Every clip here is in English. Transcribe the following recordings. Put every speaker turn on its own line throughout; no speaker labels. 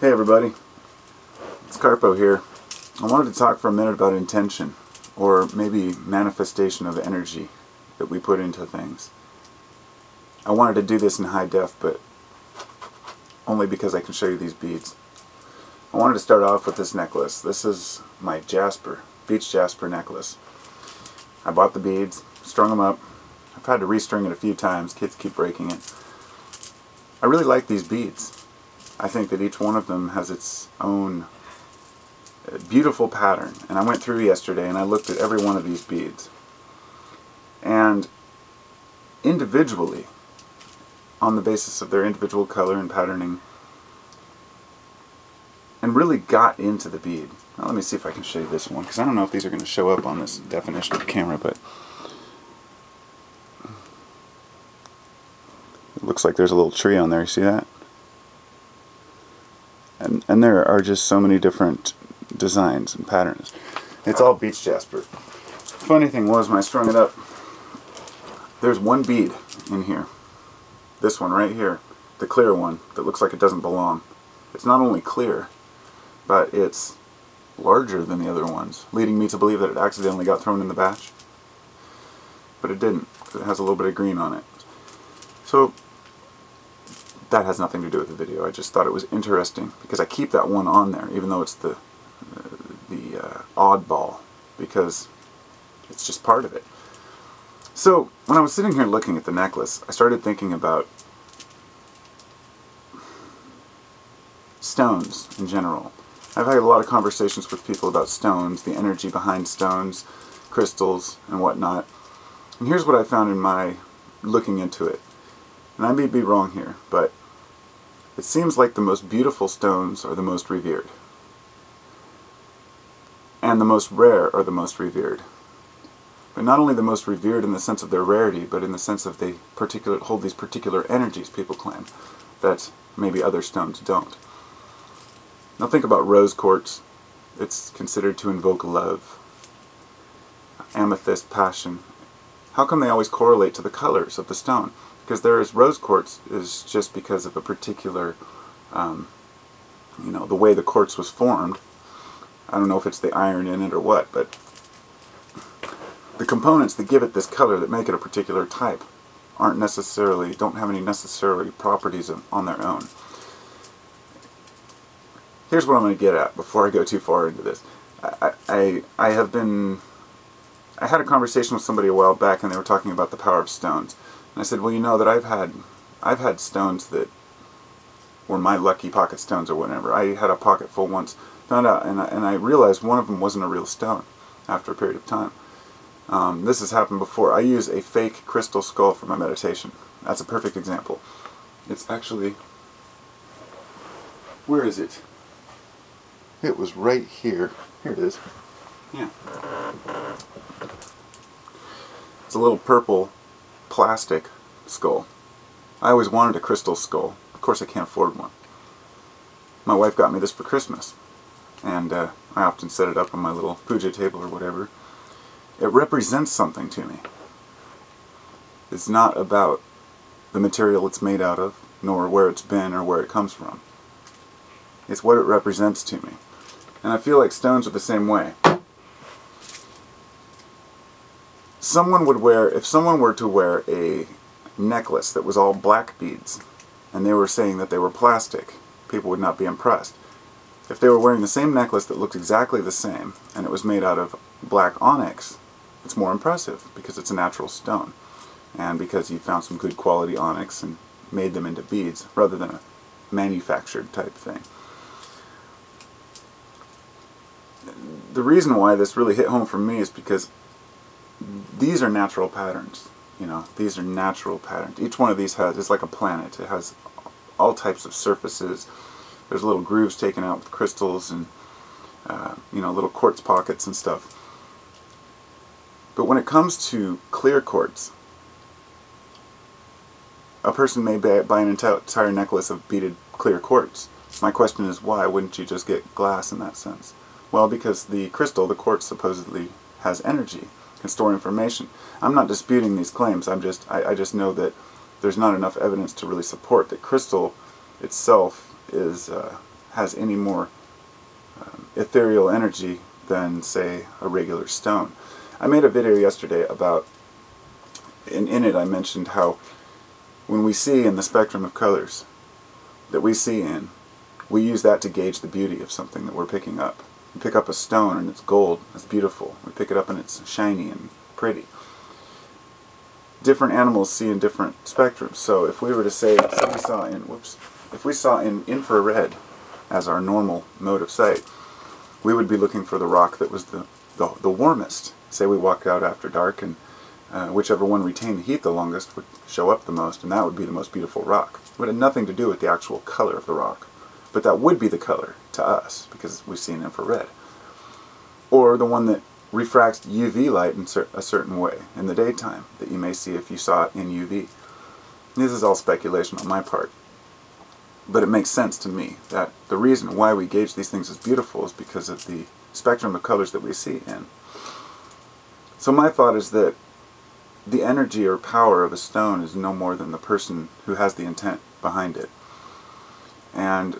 Hey everybody, it's Carpo here. I wanted to talk for a minute about intention, or maybe manifestation of energy that we put into things. I wanted to do this in high def, but only because I can show you these beads. I wanted to start off with this necklace. This is my Jasper, Beach Jasper necklace. I bought the beads, strung them up. I've had to restring it a few times, kids keep breaking it. I really like these beads. I think that each one of them has its own uh, beautiful pattern. And I went through yesterday and I looked at every one of these beads. And individually, on the basis of their individual color and patterning, and really got into the bead. Now, let me see if I can show you this one, because I don't know if these are going to show up on this definition of camera, but it looks like there's a little tree on there. You see that? And there are just so many different designs and patterns. It's all beach jasper. Funny thing was when I strung it up, there's one bead in here. This one right here, the clear one that looks like it doesn't belong. It's not only clear, but it's larger than the other ones, leading me to believe that it accidentally got thrown in the batch. But it didn't, it has a little bit of green on it. So that has nothing to do with the video. I just thought it was interesting because I keep that one on there, even though it's the uh, the uh, oddball, because it's just part of it. So when I was sitting here looking at the necklace, I started thinking about stones in general. I've had a lot of conversations with people about stones, the energy behind stones, crystals, and whatnot. And here's what I found in my looking into it. And I may be wrong here, but it seems like the most beautiful stones are the most revered. And the most rare are the most revered. But not only the most revered in the sense of their rarity, but in the sense of they particular hold these particular energies, people claim, that maybe other stones don't. Now think about rose quartz. It's considered to invoke love. Amethyst, passion. How come they always correlate to the colors of the stone? Because there is rose quartz is just because of a particular, um, you know, the way the quartz was formed. I don't know if it's the iron in it or what, but the components that give it this color that make it a particular type aren't necessarily, don't have any necessary properties on their own. Here's what I'm going to get at before I go too far into this. I, I, I have been, I had a conversation with somebody a while back and they were talking about the power of stones. I said, well, you know that I've had, I've had stones that were my lucky pocket stones or whatever. I had a pocket full once, found out, and I, and I realized one of them wasn't a real stone after a period of time. Um, this has happened before. I use a fake crystal skull for my meditation. That's a perfect example. It's actually, where is it? It was right here. Here it is. Yeah. It's a little purple plastic skull. I always wanted a crystal skull. Of course I can't afford one. My wife got me this for Christmas. And uh, I often set it up on my little puja table or whatever. It represents something to me. It's not about the material it's made out of, nor where it's been or where it comes from. It's what it represents to me. And I feel like stones are the same way. Someone would wear, if someone were to wear a necklace that was all black beads, and they were saying that they were plastic, people would not be impressed. If they were wearing the same necklace that looked exactly the same, and it was made out of black onyx, it's more impressive because it's a natural stone, and because you found some good quality onyx and made them into beads rather than a manufactured type thing. The reason why this really hit home for me is because these are natural patterns. You know, these are natural patterns. Each one of these has, it's like a planet. It has all types of surfaces. There's little grooves taken out with crystals and, uh, you know, little quartz pockets and stuff. But when it comes to clear quartz, a person may buy an entire necklace of beaded clear quartz. My question is why wouldn't you just get glass in that sense? Well, because the crystal, the quartz, supposedly has energy can store information. I'm not disputing these claims. I'm just I, I just know that there's not enough evidence to really support that crystal itself is uh, has any more um, ethereal energy than, say, a regular stone. I made a video yesterday about, in, in it I mentioned how when we see in the spectrum of colors that we see in, we use that to gauge the beauty of something that we're picking up. We pick up a stone and it's gold, it's beautiful. We pick it up and it's shiny and pretty. Different animals see in different spectrums. So if we were to say, say we saw in, whoops, if we saw in infrared as our normal mode of sight, we would be looking for the rock that was the, the, the warmest. Say we walked out after dark and uh, whichever one retained the heat the longest would show up the most, and that would be the most beautiful rock. It would have nothing to do with the actual color of the rock, but that would be the color to us because we see in infrared. Or the one that refracts UV light in a certain way in the daytime that you may see if you saw it in UV. This is all speculation on my part. But it makes sense to me that the reason why we gauge these things as beautiful is because of the spectrum of colors that we see in. So my thought is that the energy or power of a stone is no more than the person who has the intent behind it. And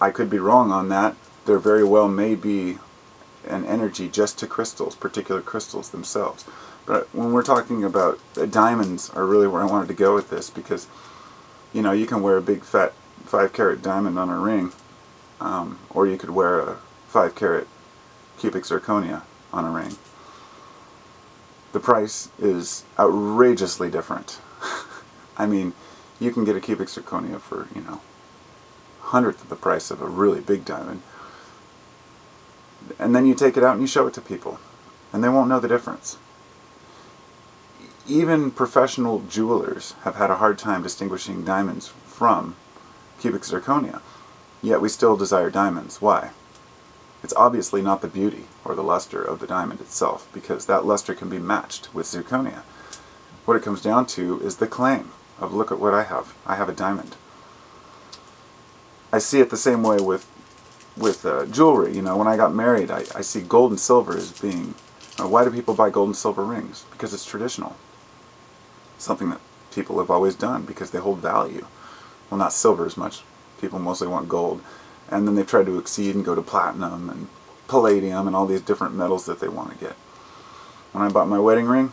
I could be wrong on that. There very well may be an energy just to crystals, particular crystals themselves. But when we're talking about uh, diamonds are really where I wanted to go with this because, you know, you can wear a big fat five carat diamond on a ring, um, or you could wear a five carat cubic zirconia on a ring the price is outrageously different. I mean, you can get a cubic zirconia for, you know, hundredth of the price of a really big diamond. And then you take it out and you show it to people. And they won't know the difference. Even professional jewelers have had a hard time distinguishing diamonds from cubic zirconia. Yet we still desire diamonds. Why? It's obviously not the beauty or the luster of the diamond itself, because that luster can be matched with zirconia. What it comes down to is the claim of look at what I have. I have a diamond. I see it the same way with with uh, jewelry. You know, when I got married, I, I see gold and silver as being. Uh, why do people buy gold and silver rings? Because it's traditional. Something that people have always done because they hold value. Well, not silver as much. People mostly want gold and then they've tried to exceed and go to platinum and palladium and all these different metals that they want to get. When I bought my wedding ring,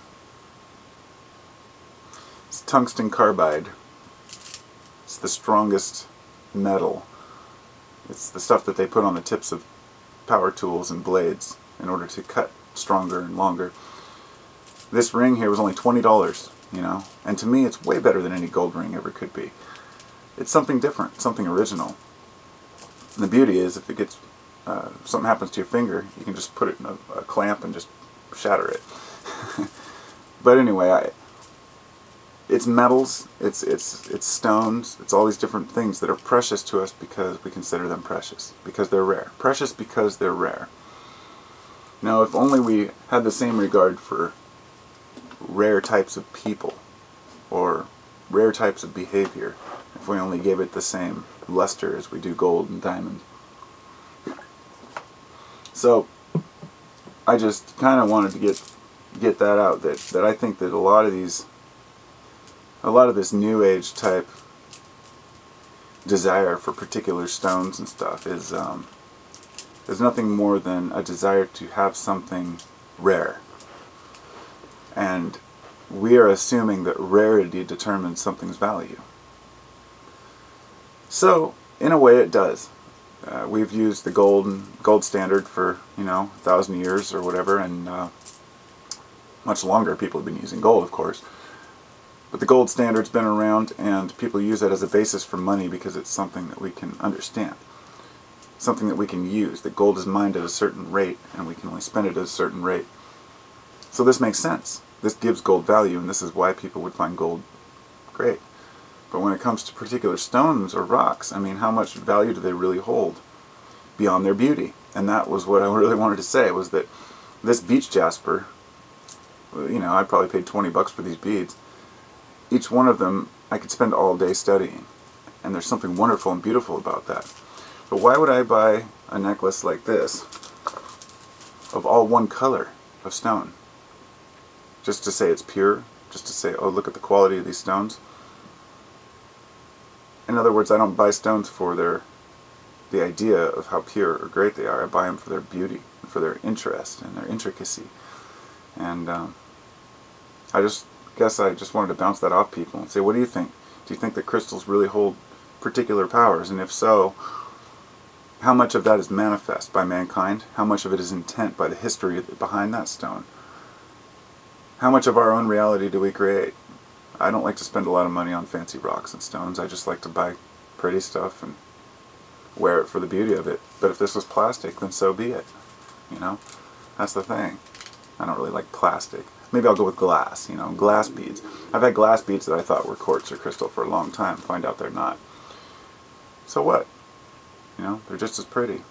it's tungsten carbide. It's the strongest metal. It's the stuff that they put on the tips of power tools and blades in order to cut stronger and longer. This ring here was only $20, you know, and to me it's way better than any gold ring ever could be. It's something different, something original. And the beauty is, if it gets uh, something happens to your finger, you can just put it in a, a clamp and just shatter it. but anyway, I, it's metals, it's it's it's stones, it's all these different things that are precious to us because we consider them precious, because they're rare. Precious because they're rare. Now, if only we had the same regard for rare types of people or rare types of behavior, if we only gave it the same luster as we do gold and diamond. So I just kind of wanted to get get that out that that I think that a lot of these a lot of this new age type desire for particular stones and stuff is um, is nothing more than a desire to have something rare. And we are assuming that rarity determines something's value. So, in a way, it does. Uh, we've used the gold gold standard for you know a thousand years or whatever, and uh, much longer. People have been using gold, of course. But the gold standard's been around, and people use it as a basis for money because it's something that we can understand, something that we can use. That gold is mined at a certain rate, and we can only spend it at a certain rate. So this makes sense. This gives gold value, and this is why people would find gold great. But when it comes to particular stones or rocks, I mean, how much value do they really hold beyond their beauty? And that was what I really wanted to say, was that this beach jasper, you know, I probably paid 20 bucks for these beads. Each one of them, I could spend all day studying. And there's something wonderful and beautiful about that. But why would I buy a necklace like this of all one color of stone? Just to say it's pure? Just to say, oh, look at the quality of these stones? In other words, I don't buy stones for their the idea of how pure or great they are. I buy them for their beauty, for their interest and their intricacy. And um, I just guess I just wanted to bounce that off people and say, what do you think? Do you think that crystals really hold particular powers? And if so, how much of that is manifest by mankind? How much of it is intent by the history behind that stone? How much of our own reality do we create? I don't like to spend a lot of money on fancy rocks and stones. I just like to buy pretty stuff and wear it for the beauty of it. But if this was plastic, then so be it. You know? That's the thing. I don't really like plastic. Maybe I'll go with glass, you know, glass beads. I've had glass beads that I thought were quartz or crystal for a long time. Find out they're not. So what? You know, they're just as pretty.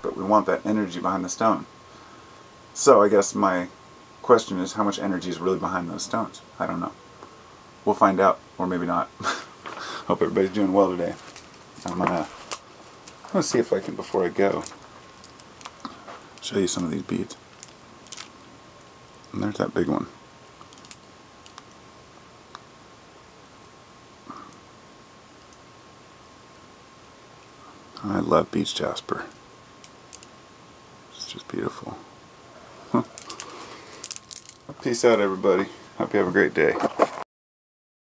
But we want that energy behind the stone. So I guess my question is how much energy is really behind those stones? I don't know. We'll find out, or maybe not. Hope everybody's doing well today. I'm gonna, I'm gonna see if I can, before I go, show you some of these beads. And there's that big one. I love beach jasper. It's just beautiful. Peace out, everybody. Hope you have a great day.